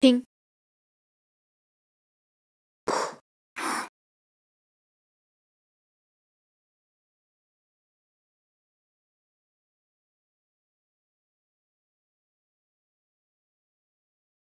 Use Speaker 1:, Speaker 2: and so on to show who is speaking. Speaker 1: Thinh,